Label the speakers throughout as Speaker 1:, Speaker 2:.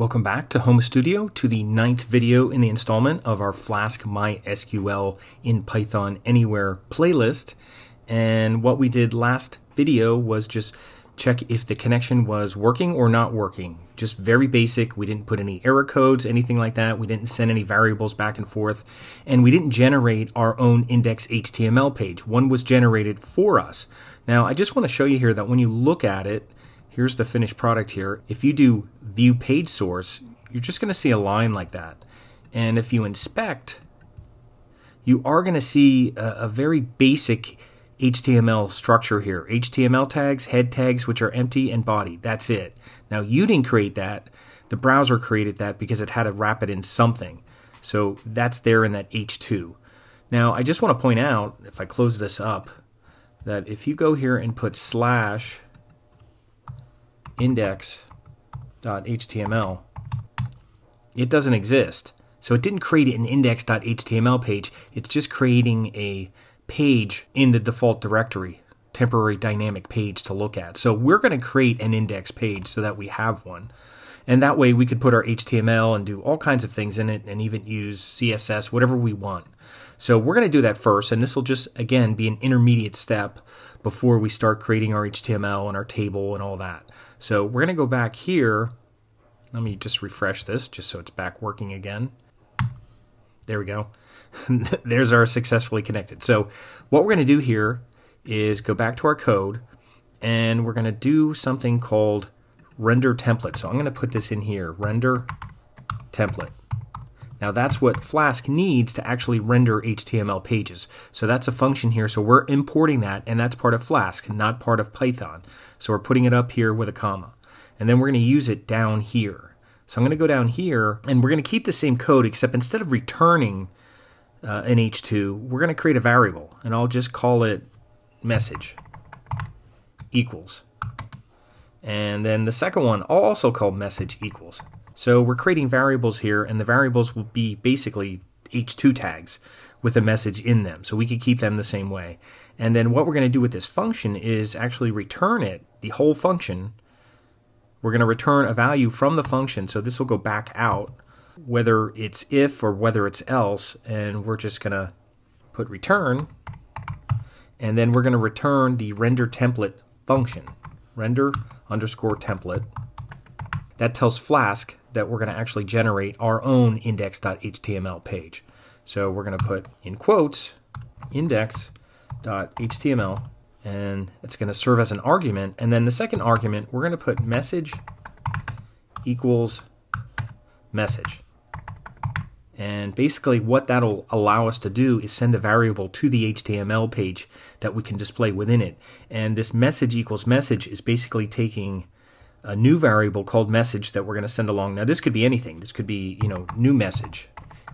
Speaker 1: Welcome back to Homa Studio to the ninth video in the installment of our Flask MySQL in Python Anywhere playlist. And what we did last video was just check if the connection was working or not working. Just very basic. We didn't put any error codes, anything like that. We didn't send any variables back and forth. And we didn't generate our own index HTML page. One was generated for us. Now, I just want to show you here that when you look at it, here's the finished product here. If you do view page source, you're just going to see a line like that. And if you inspect, you are going to see a, a, very basic HTML structure here. HTML tags, head tags, which are empty, and body. That's it. Now, you didn't create that. The browser created that because it had to wrap it in something. So that's there in that H2. Now, I just want to point out, if I close this up, that if you go here and put slash index.html, it doesn't exist. So it didn't create an index.html page. It's just creating a page in the default directory, temporary dynamic page to look at. So we're going to create an index page so that we have one. And that way we could put our HTML and do all kinds of things in it and even use CSS, whatever we want. So we're going to do that first, and this will just, again, be an intermediate step before we start creating our HTML and our table and all that. So we're going to go back here. Let me just refresh this just so it's back working again. There we go. There's our successfully connected. So what we're going to do here is go back to our code and we're going to do something called render template. So I'm going to put this in here, render template. Now that's what Flask needs to actually render HTML pages. So that's a function here. So we're importing that and that's part of Flask, not part of Python. So we're putting it up here with a comma. And then we're going to use it down here. So I'm going to go down here and we're going to keep the same code except instead of returning uh, an H2, we're going to create a variable and I'll just call it message equals. And then the second one, I'll also call message equals. So we're creating variables here, and the variables will be basically H2 tags with a message in them. So we could keep them the same way. And then what we're going to do with this function is actually return it, the whole function. We're going to return a value from the function. So this will go back out, whether it's if or whether it's else. And we're just going to put return. And then we're going to return the render template function. Render underscore template. That tells Flask that we're going to actually generate our own index.html page. So we're going to put in quotes index.html and it's going to serve as an argument. And then the second argument, we're going to put message equals message. And basically what that'll allow us to do is send a variable to the HTML page that we can display within it. And this message equals message is basically taking a new variable called message that we're going to send along. Now this could be anything. This could be, you know, new message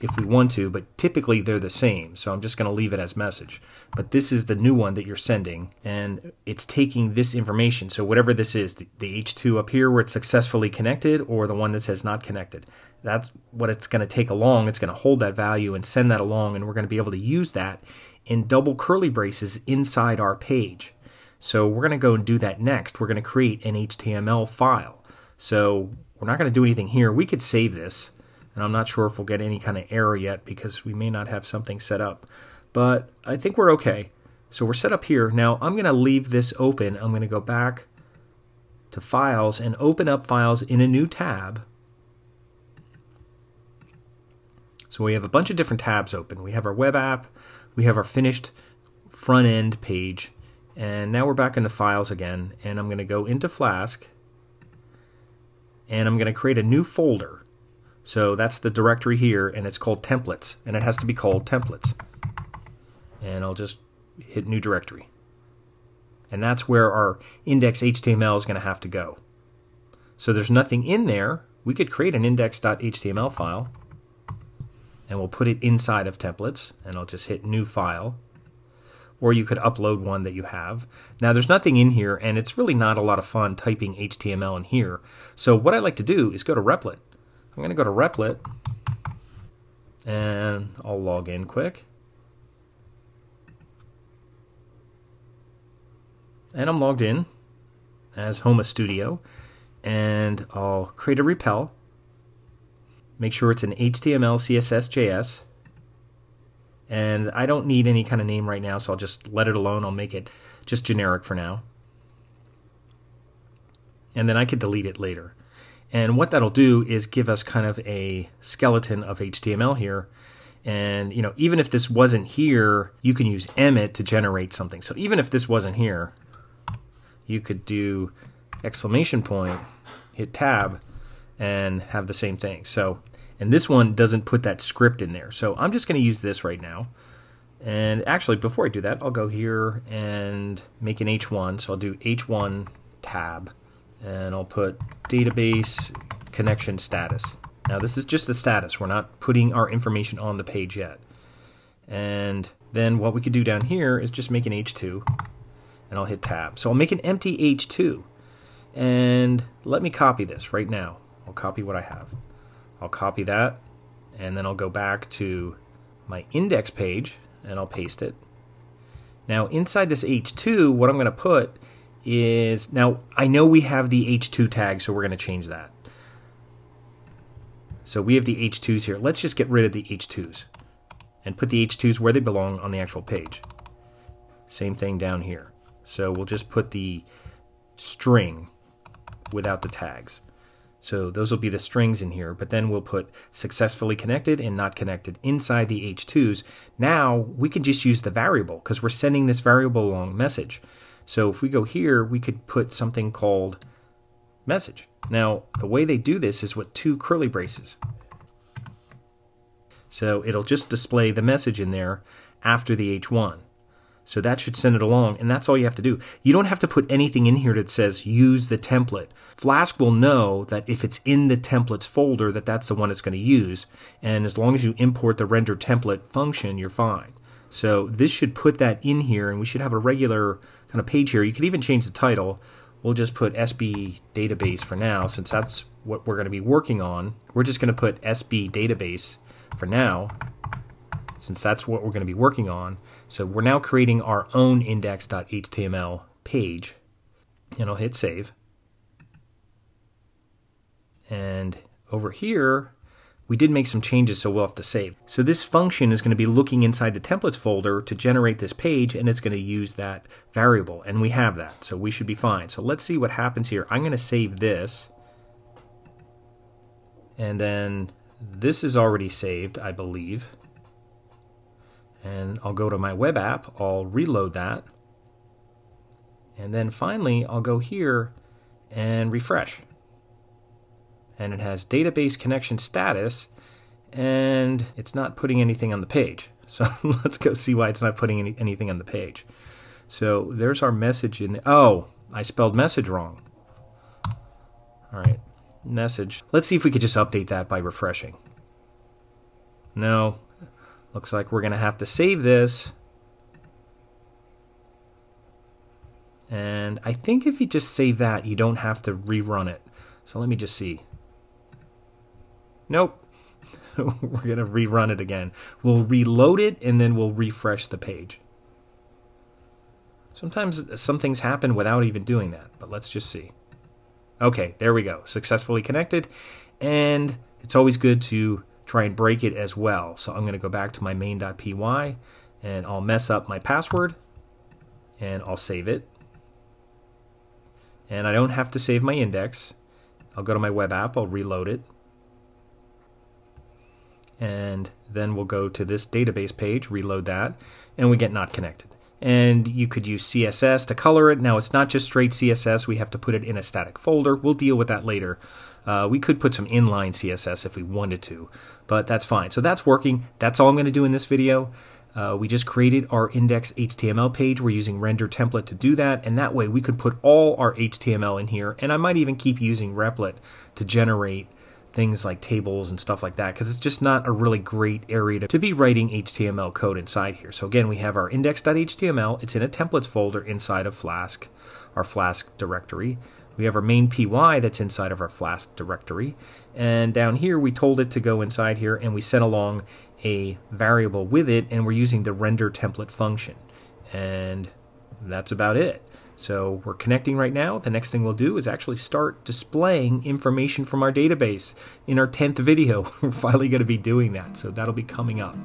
Speaker 1: if we want to, but typically they're the same. So I'm just going to leave it as message. But this is the new one that you're sending and it's taking this information. So whatever this is, the, the H2 up here where it's successfully connected or the one that says not connected. That's what it's going to take along. It's going to hold that value and send that along and we're going to be able to use that in double curly braces inside our page. So we're going to go and do that next. We're going to create an HTML file. So we're not going to do anything here. We could save this, and I'm not sure if we'll get any kind of error yet because we may not have something set up. But I think we're okay. So we're set up here. Now I'm going to leave this open. I'm going to go back to Files and open up Files in a new tab. So we have a bunch of different tabs open. We have our web app, we have our finished front end page, and now we're back into files again, and I'm going to go into Flask, and I'm going to create a new folder. So that's the directory here, and it's called templates, and it has to be called templates. And I'll just hit new directory. And that's where our index.html is going to have to go. So there's nothing in there. We could create an index.html file, and we'll put it inside of templates, and I'll just hit new file or you could upload one that you have. Now, there's nothing in here, and it's really not a lot of fun typing HTML in here. So what I like to do is go to Replit. I'm going to go to Replit, and I'll log in quick. And I'm logged in as Homa Studio, and I'll create a repl. make sure it's an HTML, CSS, JS. And I don't need any kind of name right now, so I'll just let it alone. I'll make it just generic for now. And then I could delete it later. And what that'll do is give us kind of a skeleton of HTML here. And, you know, even if this wasn't here, you can use Emmet to generate something. So even if this wasn't here, you could do exclamation point, hit tab, and have the same thing. So, and this one doesn't put that script in there. So I'm just going to use this right now. And actually, before I do that, I'll go here and make an H1. So I'll do H1 tab and I'll put database connection status. Now this is just the status. We're not putting our information on the page yet. And then what we could do down here is just make an H2 and I'll hit tab. So I'll make an empty H2 and let me copy this right now. I'll copy what I have. I'll copy that and then I'll go back to my index page and I'll paste it. Now inside this H2, what I'm going to put is now I know we have the H2 tag, so we're going to change that. So we have the H2s here. Let's just get rid of the H2s and put the H2s where they belong on the actual page. Same thing down here. So we'll just put the string without the tags. So those will be the strings in here, but then we'll put successfully connected and not connected inside the H2s. Now we can just use the variable because we're sending this variable along message. So if we go here, we could put something called message. Now, the way they do this is with two curly braces. So it'll just display the message in there after the H1. So that should send it along, and that's all you have to do. You don't have to put anything in here that says use the template. Flask will know that if it's in the templates folder that that's the one it's going to use, and as long as you import the render template function, you're fine. So this should put that in here, and we should have a regular kind of page here. You could even change the title. We'll just put SB database for now, since that's what we're going to be working on. We're just going to put SB database for now, since that's what we're going to be working on. So we're now creating our own index.html page, and I'll hit save. And over here, we did make some changes, so we'll have to save. So this function is going to be looking inside the templates folder to generate this page, and it's going to use that variable, and we have that, so we should be fine. So let's see what happens here. I'm going to save this, and then this is already saved, I believe. And I'll go to my web app, I'll reload that, and then finally I'll go here and refresh and it has database connection status and it's not putting anything on the page. So let's go see why it's not putting any, anything on the page. So there's our message in the, oh, I spelled message wrong. All right, message. Let's see if we could just update that by refreshing. No, looks like we're going to have to save this. And I think if you just save that, you don't have to rerun it. So let me just see. Nope. We're going to rerun it again. We'll reload it and then we'll refresh the page. Sometimes some things happen without even doing that, but let's just see. Okay, there we go. Successfully connected. And it's always good to try and break it as well. So I'm going to go back to my main.py and I'll mess up my password and I'll save it. And I don't have to save my index. I'll go to my web app, I'll reload it and then we'll go to this database page, reload that, and we get not connected. And you could use CSS to color it. Now, it's not just straight CSS, we have to put it in a static folder. We'll deal with that later. Uh, we could put some inline CSS if we wanted to, but that's fine. So that's working. That's all I'm going to do in this video. Uh, we just created our index HTML page. We're using render template to do that, and that way we could put all our HTML in here, and I might even keep using Replit to generate things like tables and stuff like that because it's just not a really great area to, to, be writing HTML code inside here. So again, we have our index.html. It's in a templates folder inside of Flask, our Flask directory. We have our main py that's inside of our Flask directory. And down here, we told it to go inside here and we sent along a variable with it and we're using the render template function. And that's about it. So we're connecting right now. The next thing we'll do is actually start displaying information from our database in our 10th video. we're finally going to be doing that, so that'll be coming up.